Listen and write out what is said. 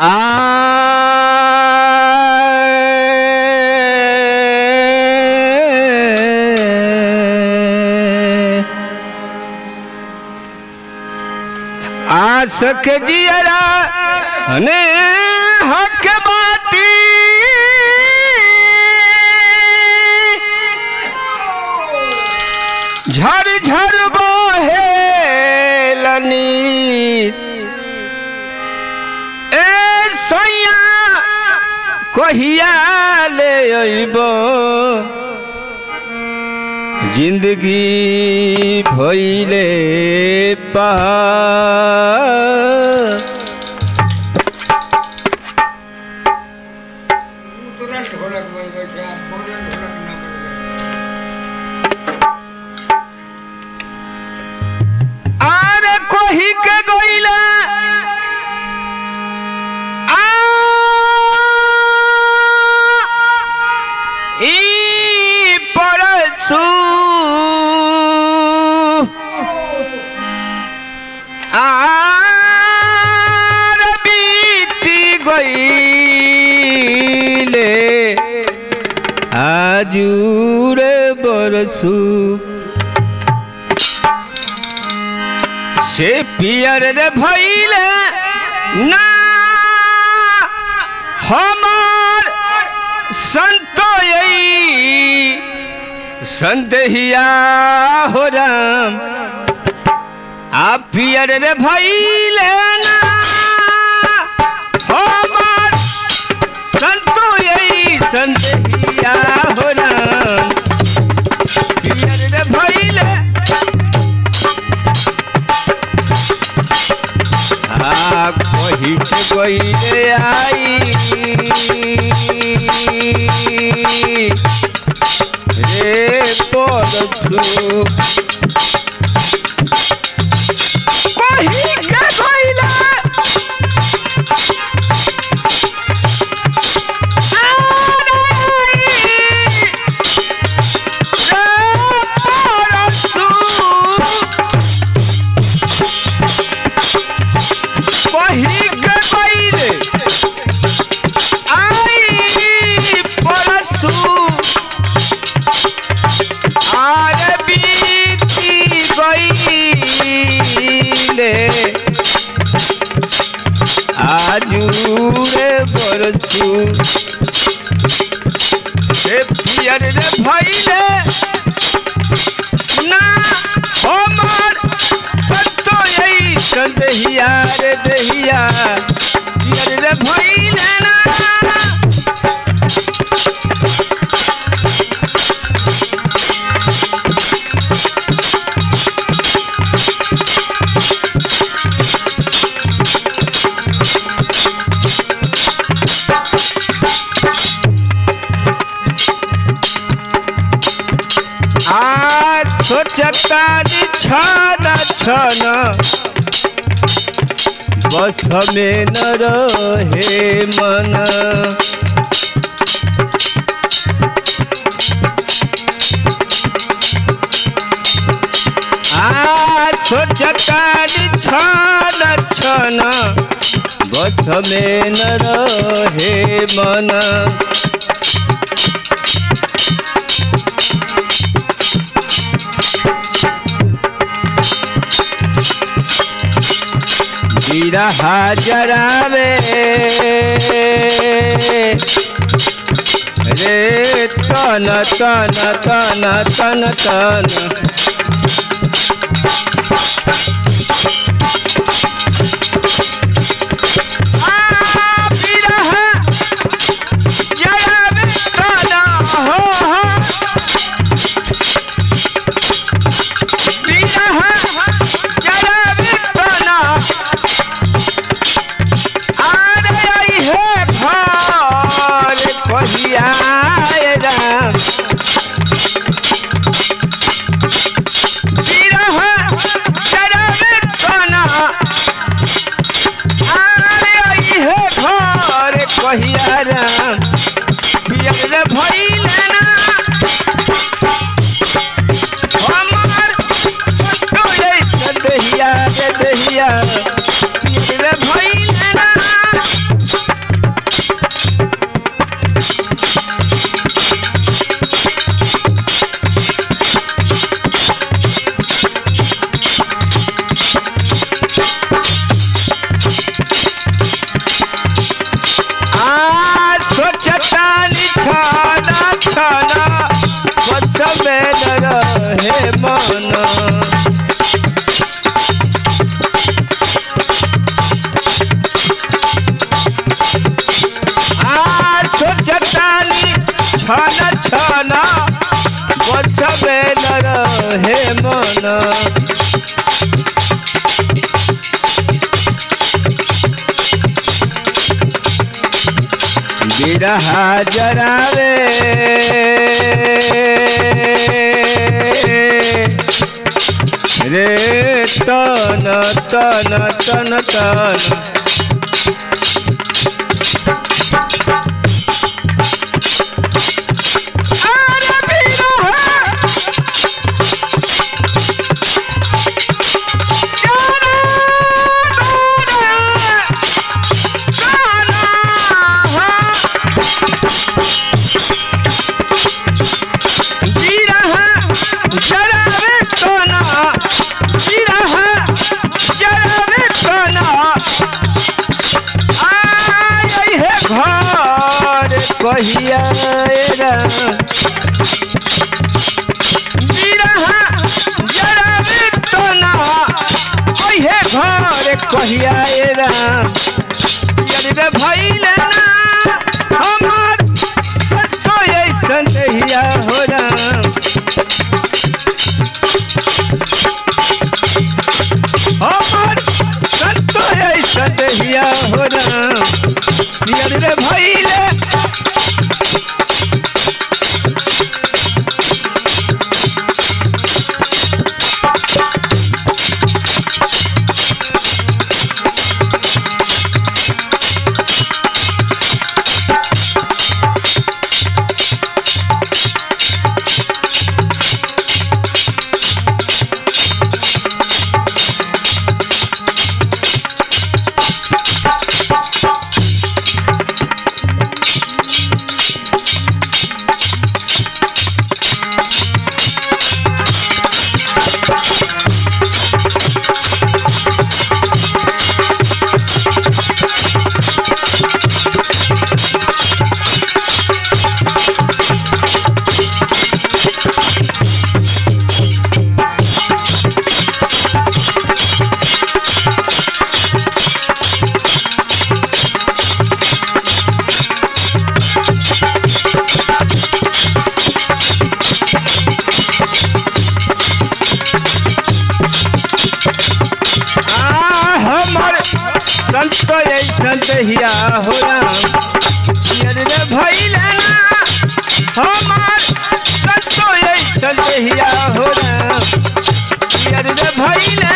આ સખજીયરા અને কহিয়ালে আইব। জিন্দগি ভইলে পাহাড় ঢোলক সু আর বিতি গইলে আজুরে বরসু। সে পিয়ার রে ভাইলে না হমার সন্ত এই संतहिया हो राम। आ पियर रे भइले ना हमार संतोई संतहिया हो राम। पियर रे भइले आ कही के गईले आई आजूरे बरसू से पियर रे भइले ना हमार सत्तो यही संदेहिया रे देहिया। छन बस में न रहे मन। छन बस में न रहे मन। वीरा हाजरावे रे तन तन तन तन तन। yeah. बिरहा जरावे रे तन तन तन तन। एरा बिरहा जरावे तो ना कहिया ऐसन हिया हो रे ना हमर संत ऐसन हो राम। भैया रे भइले